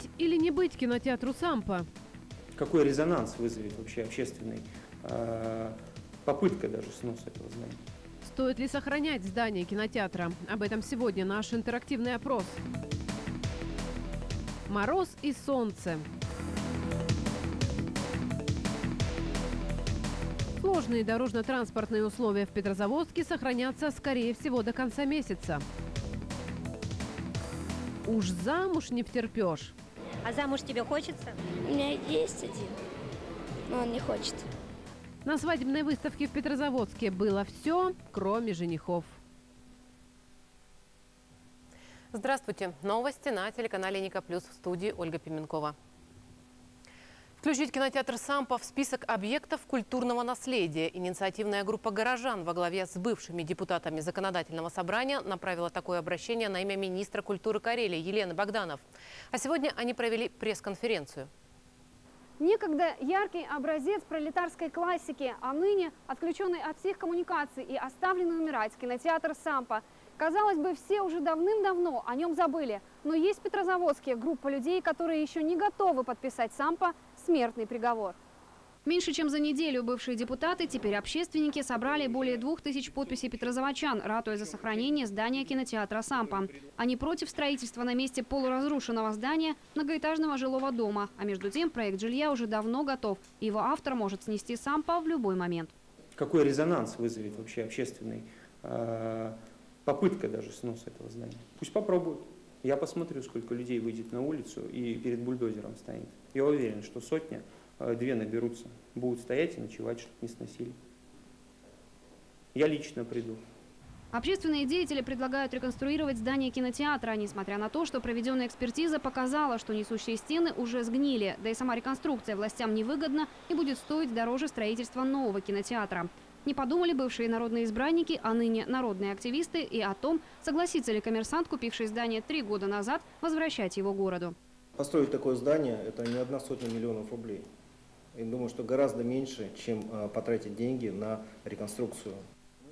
Быть или не быть кинотеатру «Сампа»? Какой резонанс вызовет вообще общественный э, попытка даже сноса этого здания? Стоит ли сохранять здание кинотеатра? Об этом сегодня наш интерактивный опрос. Мороз и солнце. Сложные дорожно-транспортные условия в Петрозаводске сохранятся, скорее всего, до конца месяца. Уж замуж не втерпешь. А замуж тебе хочется? У меня есть один, но он не хочет. На свадебной выставке в Петрозаводске было все, кроме женихов. Здравствуйте. Новости на телеканале Ника Плюс в студии Ольга Пименкова. Включить кинотеатр «Сампа» в список объектов культурного наследия. Инициативная группа горожан во главе с бывшими депутатами законодательного собрания направила такое обращение на имя министра культуры Карелии Елены Богданов. А сегодня они провели пресс-конференцию. Некогда яркий образец пролетарской классики, а ныне отключенный от всех коммуникаций и оставленный умирать кинотеатр «Сампа». Казалось бы, все уже давным-давно о нем забыли. Но есть в группа людей, которые еще не готовы подписать «Сампа» смертный приговор. Меньше чем за неделю бывшие депутаты, теперь общественники, собрали более двух тысяч подписей петрозаводчан, ратуя за сохранение здания кинотеатра «Сампа». Они против строительства на месте полуразрушенного здания многоэтажного жилого дома. А между тем проект жилья уже давно готов. Его автор может снести «Сампа» в любой момент. Какой резонанс вызовет вообще общественный э, попытка даже сноса этого здания? Пусть попробуют. Я посмотрю, сколько людей выйдет на улицу и перед бульдозером стоит. Я уверен, что сотня, э, две наберутся, будут стоять и ночевать, чтобы не сносили. Я лично приду. Общественные деятели предлагают реконструировать здание кинотеатра, несмотря на то, что проведенная экспертиза показала, что несущие стены уже сгнили. Да и сама реконструкция властям невыгодна и будет стоить дороже строительства нового кинотеатра. Не подумали бывшие народные избранники, а ныне народные активисты и о том, согласится ли коммерсант, купивший здание три года назад, возвращать его городу. Построить такое здание – это не одна сотня миллионов рублей. И думаю, что гораздо меньше, чем а, потратить деньги на реконструкцию.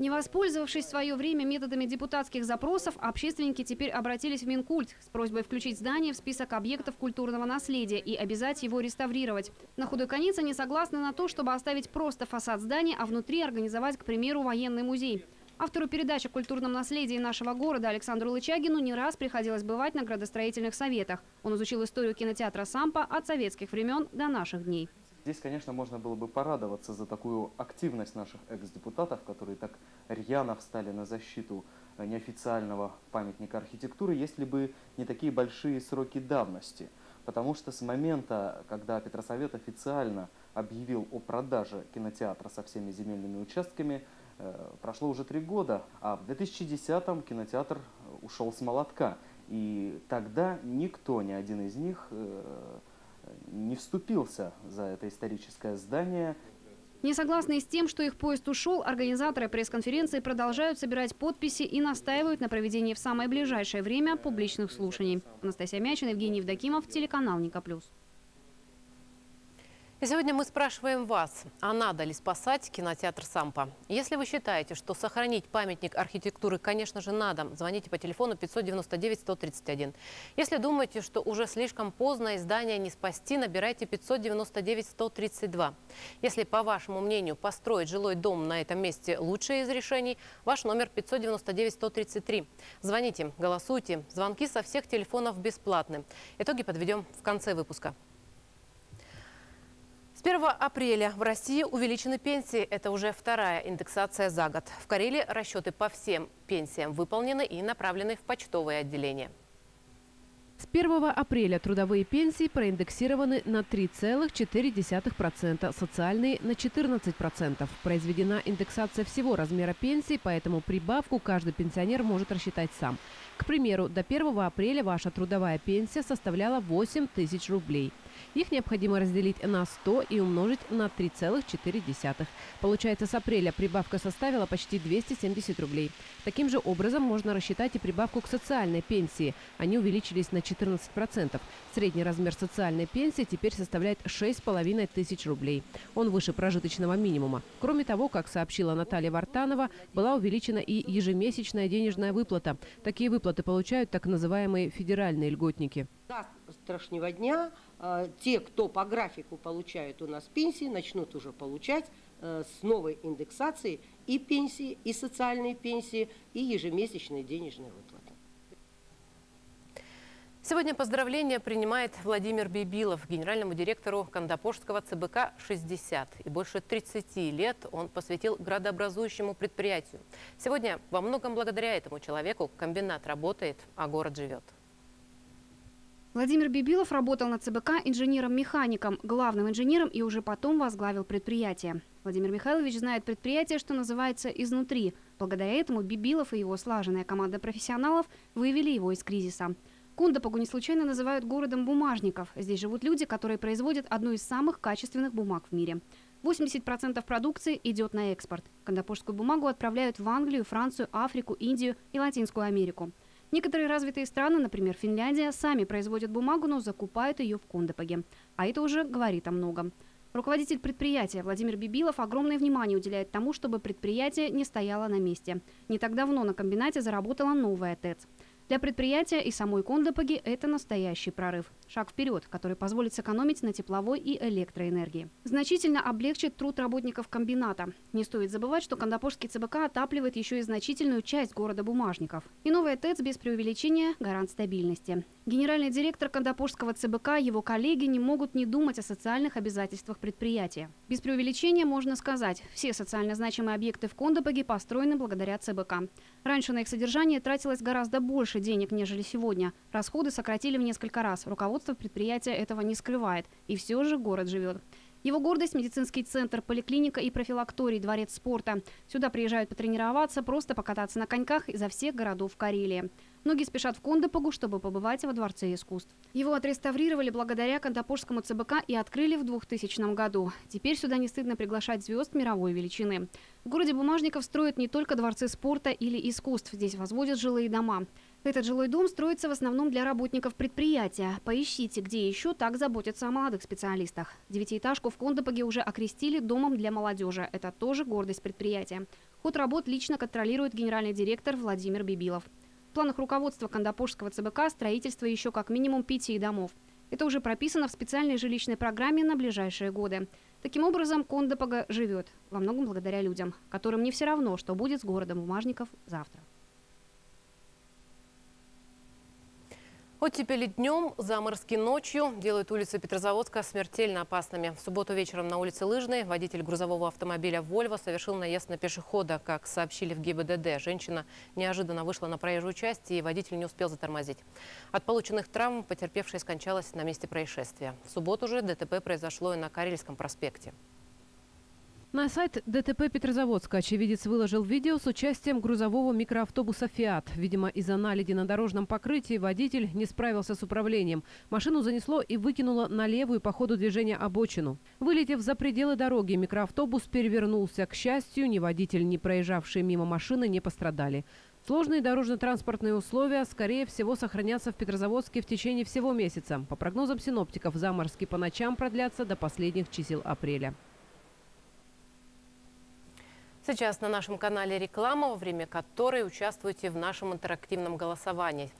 Не воспользовавшись в свое время методами депутатских запросов, общественники теперь обратились в Минкульт с просьбой включить здание в список объектов культурного наследия и обязать его реставрировать. На худой конец они согласны на то, чтобы оставить просто фасад здания, а внутри организовать, к примеру, военный музей. Автору передачи о культурном наследии нашего города Александру Лычагину не раз приходилось бывать на градостроительных советах. Он изучил историю кинотеатра «Сампа» от советских времен до наших дней. Здесь, конечно, можно было бы порадоваться за такую активность наших экс-депутатов, которые так рьяно встали на защиту э, неофициального памятника архитектуры, если бы не такие большие сроки давности. Потому что с момента, когда Петросовет официально объявил о продаже кинотеатра со всеми земельными участками, э, прошло уже три года, а в 2010-м кинотеатр ушел с молотка. И тогда никто, ни один из них э, не вступился за это историческое здание. Не согласны с тем, что их поезд ушел, организаторы пресс-конференции продолжают собирать подписи и настаивают на проведении в самое ближайшее время публичных слушаний. Анастасия Мячина, Евгений Евдокимов, телеканал «Ника Плюс». И сегодня мы спрашиваем вас, а надо ли спасать кинотеатр «Сампа»? Если вы считаете, что сохранить памятник архитектуры, конечно же, надо, звоните по телефону 599-131. Если думаете, что уже слишком поздно издание не спасти, набирайте 599-132. Если, по вашему мнению, построить жилой дом на этом месте лучшее из решений, ваш номер 599-133. Звоните, голосуйте. Звонки со всех телефонов бесплатны. Итоги подведем в конце выпуска. С 1 апреля в России увеличены пенсии. Это уже вторая индексация за год. В Карелии расчеты по всем пенсиям выполнены и направлены в почтовые отделения. С 1 апреля трудовые пенсии проиндексированы на 3,4%, социальные – на 14%. Произведена индексация всего размера пенсии, поэтому прибавку каждый пенсионер может рассчитать сам. К примеру, до 1 апреля ваша трудовая пенсия составляла 8 тысяч рублей – их необходимо разделить на 100 и умножить на 3,4. Получается, с апреля прибавка составила почти 270 рублей. Таким же образом можно рассчитать и прибавку к социальной пенсии. Они увеличились на 14%. Средний размер социальной пенсии теперь составляет 6,5 тысяч рублей. Он выше прожиточного минимума. Кроме того, как сообщила Наталья Вартанова, была увеличена и ежемесячная денежная выплата. Такие выплаты получают так называемые федеральные льготники. завтрашнего дня э, те, кто по графику получают у нас пенсии, начнут уже получать э, с новой индексацией и пенсии, и социальные пенсии, и ежемесячные денежные выплаты. Сегодня поздравления принимает Владимир Бибилов, генеральному директору Кандапошского ЦБК 60. И больше 30 лет он посвятил градообразующему предприятию. Сегодня во многом благодаря этому человеку комбинат работает, а город живет. Владимир Бибилов работал на ЦБК инженером-механиком, главным инженером и уже потом возглавил предприятие. Владимир Михайлович знает предприятие, что называется, изнутри. Благодаря этому Бибилов и его слаженная команда профессионалов вывели его из кризиса. Кундапогу не случайно называют городом бумажников. Здесь живут люди, которые производят одну из самых качественных бумаг в мире. 80% продукции идет на экспорт. Кандапожскую бумагу отправляют в Англию, Францию, Африку, Индию и Латинскую Америку. Некоторые развитые страны, например, Финляндия, сами производят бумагу, но закупают ее в Кундапоге. А это уже говорит о многом. Руководитель предприятия Владимир Бибилов огромное внимание уделяет тому, чтобы предприятие не стояло на месте. Не так давно на комбинате заработала новая ТЭЦ. Для предприятия и самой Кондопоги это настоящий прорыв. Шаг вперед, который позволит сэкономить на тепловой и электроэнергии. Значительно облегчит труд работников комбината. Не стоит забывать, что Кондопожский ЦБК отапливает еще и значительную часть города бумажников. И новая ТЭЦ без преувеличения – гарант стабильности. Генеральный директор Кондопожского ЦБК, его коллеги не могут не думать о социальных обязательствах предприятия. Без преувеличения можно сказать, все социально значимые объекты в Кондопоге построены благодаря ЦБК. Раньше на их содержание тратилось гораздо больше денег, нежели сегодня. Расходы сократили в несколько раз. Руководство предприятия этого не скрывает. И все же город живет. Его гордость – медицинский центр, поликлиника и профилакторий, дворец спорта. Сюда приезжают потренироваться, просто покататься на коньках изо всех городов Карелии. Многие спешат в Кондопогу, чтобы побывать во Дворце искусств. Его отреставрировали благодаря Кондопожскому ЦБК и открыли в 2000 году. Теперь сюда не стыдно приглашать звезд мировой величины. В городе Бумажников строят не только дворцы спорта или искусств. Здесь возводят жилые дома. Этот жилой дом строится в основном для работников предприятия. Поищите, где еще так заботятся о молодых специалистах. Девятиэтажку в Кондопоге уже окрестили домом для молодежи. Это тоже гордость предприятия. Ход работ лично контролирует генеральный директор Владимир Бибилов. В планах руководства Кандапожского ЦБК строительство еще как минимум пяти домов. Это уже прописано в специальной жилищной программе на ближайшие годы. Таким образом, Кондопога живет, во многом благодаря людям, которым не все равно, что будет с городом бумажников завтра. Оттепели днем, заморозки ночью делают улицы Петрозаводска смертельно опасными. В субботу вечером на улице Лыжной водитель грузового автомобиля «Вольво» совершил наезд на пешехода. Как сообщили в ГИБДД, женщина неожиданно вышла на проезжую часть, и водитель не успел затормозить. От полученных травм потерпевшая скончалась на месте происшествия. В субботу же ДТП произошло и на Карельском проспекте. На сайт ДТП Петрозаводска очевидец выложил видео с участием грузового микроавтобуса «Фиат». Видимо, из-за наледи на дорожном покрытии водитель не справился с управлением. Машину занесло и выкинуло на левую по ходу движения обочину. Вылетев за пределы дороги, микроавтобус перевернулся. К счастью, ни водитель, ни проезжавшие мимо машины не пострадали. Сложные дорожно-транспортные условия, скорее всего, сохранятся в Петрозаводске в течение всего месяца. По прогнозам синоптиков, заморозки по ночам продлятся до последних чисел апреля. Сейчас на нашем канале реклама, во время которой участвуете в нашем интерактивном голосовании.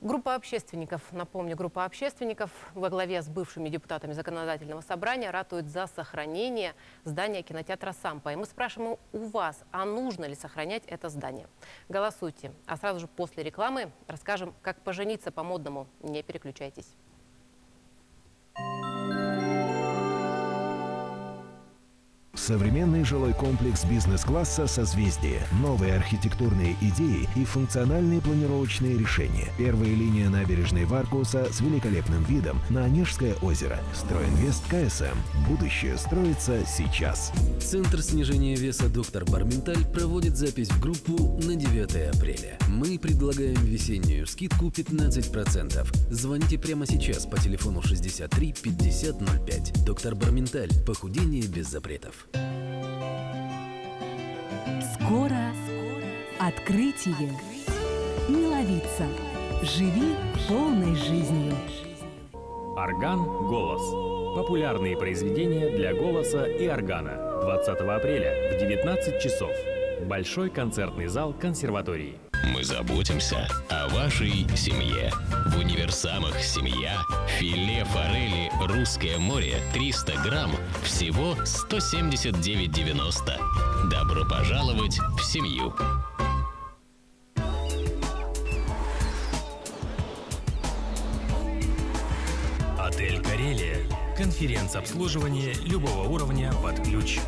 Группа общественников, напомню, группа общественников во главе с бывшими депутатами законодательного собрания ратует за сохранение здания кинотеатра «Сампа». И мы спрашиваем у вас, а нужно ли сохранять это здание? Голосуйте. А сразу же после рекламы расскажем, как пожениться по-модному. Не переключайтесь. Современный жилой комплекс бизнес-класса «Созвездие». Новые архитектурные идеи и функциональные планировочные решения. Первая линия набережной Варкуса с великолепным видом на Онежское озеро. Стройинвест КСМ. Будущее строится сейчас. Центр снижения веса «Доктор Барменталь» проводит запись в группу на 9 апреля. Мы предлагаем весеннюю скидку 15%. Звоните прямо сейчас по телефону 63 5005. «Доктор Барменталь». Похудение без запретов. Скоро открытие. Миловица. Живи полной жизнью. Орган «Голос». Популярные произведения для голоса и органа. 20 апреля в 19 часов. Большой концертный зал консерватории. Мы заботимся о вашей семье. В универсамах «Семья» филе форели «Русское море» 300 грамм всего 179,90. Добро пожаловать в семью! Отель «Карелия». Конференц-обслуживание любого уровня под ключ.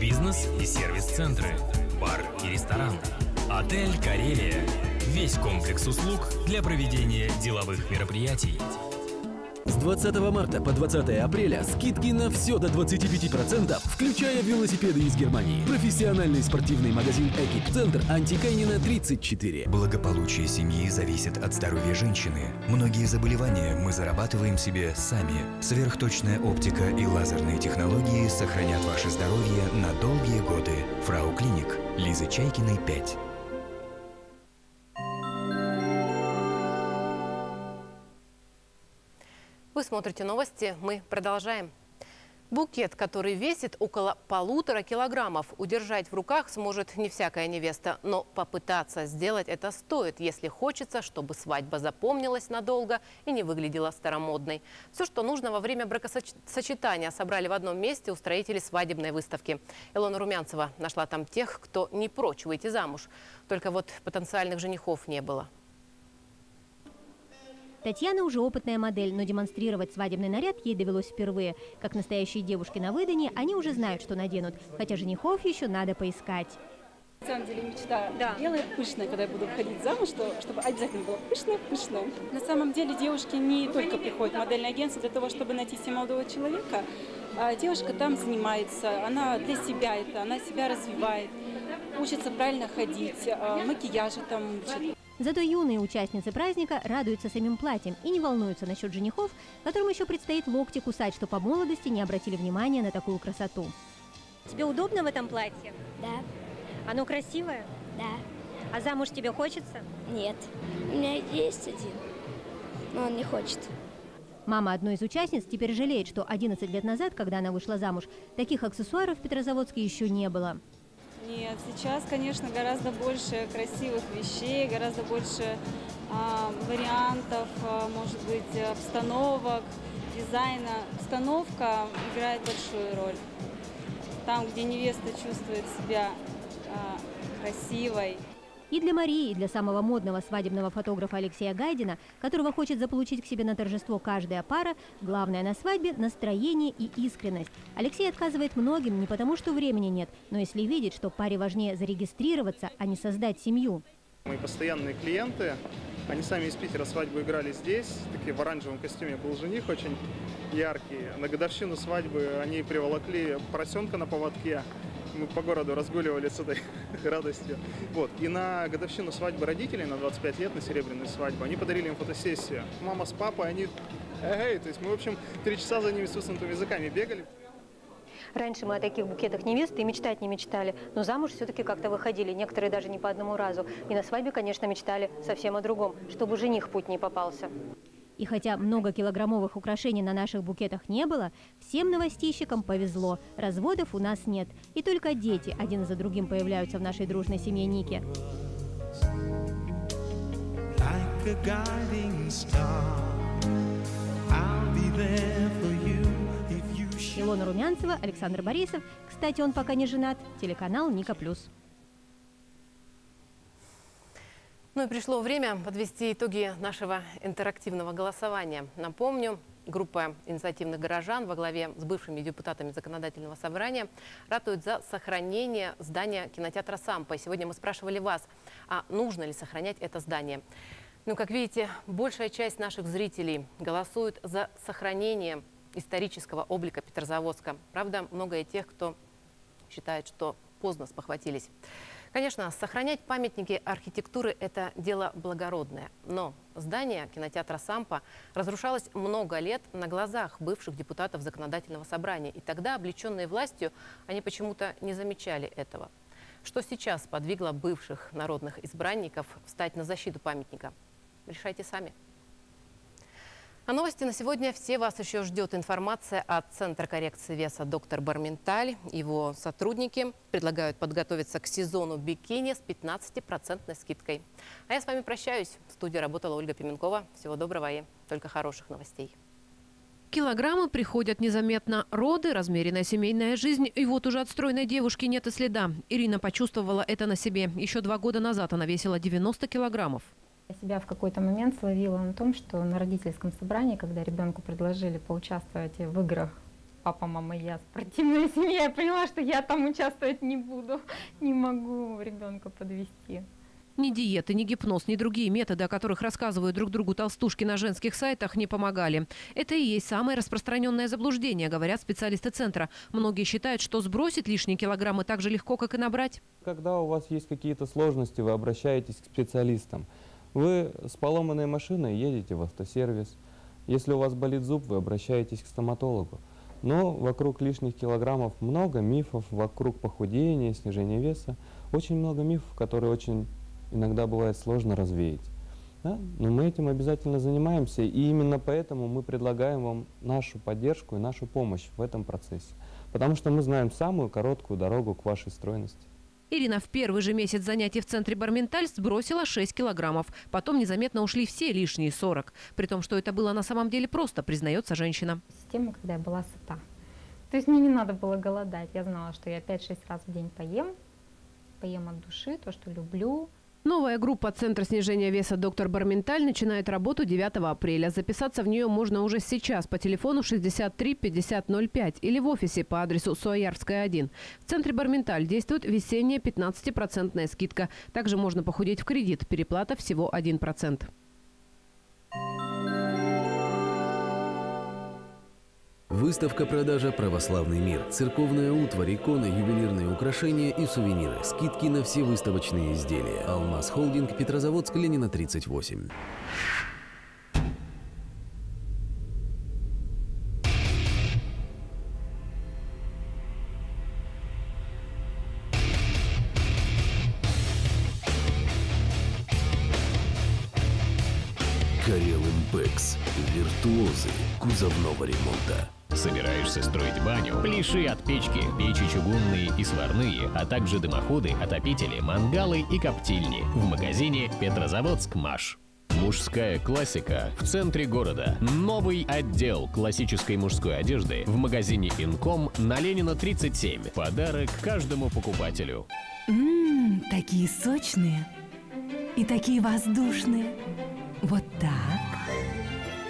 Бизнес и сервис-центры. Бар и ресторан. Отель «Карелия». Весь комплекс услуг для проведения деловых мероприятий. С 20 марта по 20 апреля скидки на все до 25%, включая велосипеды из Германии. Профессиональный спортивный магазин «Экип-центр» Антикайнина 34. Благополучие семьи зависит от здоровья женщины. Многие заболевания мы зарабатываем себе сами. Сверхточная оптика и лазерные технологии сохранят ваше здоровье на долгие годы. Фрау Клиник. Лизы Чайкиной 5. Смотрите новости, мы продолжаем. Букет, который весит около полутора килограммов, удержать в руках сможет не всякая невеста. Но попытаться сделать это стоит, если хочется, чтобы свадьба запомнилась надолго и не выглядела старомодной. Все, что нужно во время бракосочетания, собрали в одном месте устроители свадебной выставки. Илона Румянцева нашла там тех, кто не прочь выйти замуж. Только вот потенциальных женихов не было. Татьяна уже опытная модель, но демонстрировать свадебный наряд ей довелось впервые. Как настоящие девушки на выдане, они уже знают, что наденут, хотя женихов еще надо поискать. На самом деле мечта да. белая, пышная, когда я буду выходить замуж, что, чтобы обязательно было пышное, пышное. На самом деле девушки не только приходят в модельное агентство для того, чтобы найти себе молодого человека, а девушка там занимается, она для себя это, она себя развивает, учится правильно ходить, а, макияжа там учит. Зато юные участницы праздника радуются самим платьем и не волнуются насчет женихов, которым еще предстоит локти кусать, что по молодости не обратили внимания на такую красоту. Тебе удобно в этом платье? Да. Оно красивое? Да. А замуж тебе хочется? Нет. У меня есть один, но он не хочет. Мама одной из участниц теперь жалеет, что 11 лет назад, когда она вышла замуж, таких аксессуаров в Петрозаводске еще не было. Нет, сейчас, конечно, гораздо больше красивых вещей, гораздо больше а, вариантов, а, может быть, обстановок, дизайна. Обстановка играет большую роль. Там, где невеста чувствует себя а, красивой, и для Марии, и для самого модного свадебного фотографа Алексея Гайдина, которого хочет заполучить к себе на торжество каждая пара, главное на свадьбе – настроение и искренность. Алексей отказывает многим не потому, что времени нет, но если видит, что паре важнее зарегистрироваться, а не создать семью. Мои постоянные клиенты, они сами из Питера свадьбу играли здесь, такие в оранжевом костюме был жених очень яркий. На годовщину свадьбы они приволокли поросенка на поводке, мы по городу разгуливали с этой радостью. Вот. И на годовщину свадьбы родителей, на 25 лет, на серебряную свадьбу, они подарили им фотосессию. Мама с папой, они... Эй, то есть мы, в общем, три часа за ними с высунутыми языками бегали. Раньше мы о таких букетах невесты и мечтать не мечтали, но замуж все-таки как-то выходили, некоторые даже не по одному разу. И на свадьбе, конечно, мечтали совсем о другом, чтобы жених путь не попался. И хотя многокилограммовых украшений на наших букетах не было, всем новостищикам повезло. Разводов у нас нет. И только дети один за другим появляются в нашей дружной семье Ники. Илона Румянцева, Александр Борисов. Кстати, он пока не женат. Телеканал Ника Плюс. Ну и пришло время подвести итоги нашего интерактивного голосования. Напомню, группа инициативных горожан во главе с бывшими депутатами законодательного собрания ратует за сохранение здания кинотеатра «Сампа». сегодня мы спрашивали вас, а нужно ли сохранять это здание. Ну, как видите, большая часть наших зрителей голосует за сохранение исторического облика Петрозаводска. Правда, много и тех, кто считает, что поздно спохватились. Конечно, сохранять памятники архитектуры – это дело благородное. Но здание кинотеатра «Сампа» разрушалось много лет на глазах бывших депутатов законодательного собрания. И тогда, облеченные властью, они почему-то не замечали этого. Что сейчас подвигло бывших народных избранников встать на защиту памятника? Решайте сами. А новости на сегодня все. Вас еще ждет информация от Центра коррекции веса «Доктор Барменталь». Его сотрудники предлагают подготовиться к сезону бикини с 15% скидкой. А я с вами прощаюсь. В студии работала Ольга Пименкова. Всего доброго и только хороших новостей. Килограммы приходят незаметно. Роды, размеренная семейная жизнь. И вот уже от стройной девушки нет и следа. Ирина почувствовала это на себе. Еще два года назад она весила 90 килограммов. Я себя в какой-то момент словила на том, что на родительском собрании, когда ребенку предложили поучаствовать в играх папа, мама, я, спортивная семья, я поняла, что я там участвовать не буду, не могу ребенка подвести. Ни диеты, ни гипноз, ни другие методы, о которых рассказывают друг другу толстушки на женских сайтах, не помогали. Это и есть самое распространенное заблуждение, говорят специалисты центра. Многие считают, что сбросить лишние килограммы так же легко, как и набрать. Когда у вас есть какие-то сложности, вы обращаетесь к специалистам. Вы с поломанной машиной едете в автосервис. Если у вас болит зуб, вы обращаетесь к стоматологу. Но вокруг лишних килограммов много мифов, вокруг похудения, снижения веса. Очень много мифов, которые очень иногда бывает сложно развеять. Да? Но мы этим обязательно занимаемся, и именно поэтому мы предлагаем вам нашу поддержку и нашу помощь в этом процессе. Потому что мы знаем самую короткую дорогу к вашей стройности. Ирина в первый же месяц занятий в центре Барменталь сбросила 6 килограммов. Потом незаметно ушли все лишние 40. При том, что это было на самом деле просто, признается женщина. Система, когда я была сыта. То есть мне не надо было голодать. Я знала, что я 5-6 раз в день поем. Поем от души, то, что люблю. Новая группа Центра снижения веса «Доктор Барменталь» начинает работу 9 апреля. Записаться в нее можно уже сейчас по телефону 63 50 05 или в офисе по адресу Суаярская, 1. В Центре Барменталь действует весенняя 15% скидка. Также можно похудеть в кредит. Переплата всего 1%. Выставка-продажа «Православный мир». Церковная утварь, иконы, ювелирные украшения и сувениры. Скидки на все выставочные изделия. «Алмаз Холдинг», Петрозаводск, Ленина, 38. Карел Импекс. Виртуозы кузовного ремонта. Собираешься строить баню? Пляши от печки, печи чугунные и сварные, а также дымоходы, отопители, мангалы и коптильни. В магазине «Петрозаводск Маш». Мужская классика в центре города. Новый отдел классической мужской одежды в магазине Инком на Ленина 37. Подарок каждому покупателю. Ммм, такие сочные и такие воздушные. Вот так.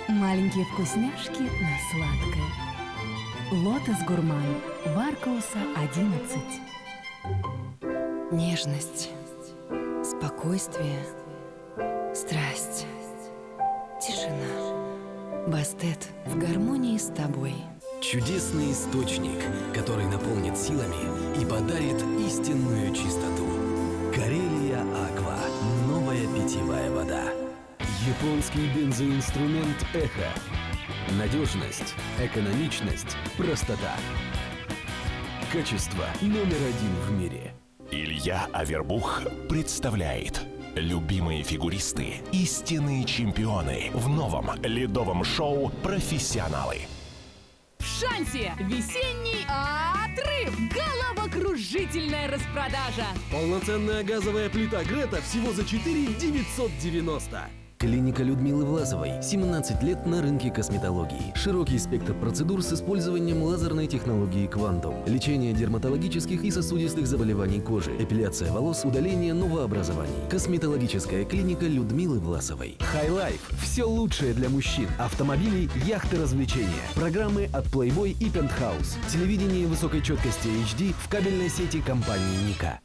Маленькие вкусняшки на сладкое. Лотос Гурман. Варкауса 11. Нежность, спокойствие, страсть, тишина. Бастет в гармонии с тобой. Чудесный источник, который наполнит силами и подарит истинную чистоту. Карелия Аква. Новая питьевая вода. Японский бензоинструмент «Эхо». Надежность, экономичность, простота. Качество номер один в мире. Илья Авербух представляет Любимые фигуристы, истинные чемпионы в новом ледовом шоу «Профессионалы». В шансе весенний отрыв! Головокружительная распродажа! Полноценная газовая плита Грета всего за 4 990. Клиника Людмилы Власовой. 17 лет на рынке косметологии. Широкий спектр процедур с использованием лазерной технологии «Квантум». Лечение дерматологических и сосудистых заболеваний кожи. Эпиляция волос, удаление новообразований. Косметологическая клиника Людмилы Власовой. Хай-лайф. Все лучшее для мужчин. Автомобили, яхты, развлечения. Программы от Playboy и Penthouse. Телевидение высокой четкости HD в кабельной сети компании «Ника».